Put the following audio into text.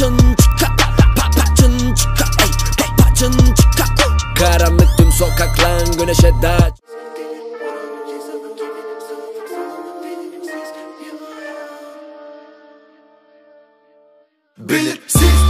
Paçın çıka Paçın çıka Paçın çıka Karanlık tüm sokaklar güneşe daç. Belirsiz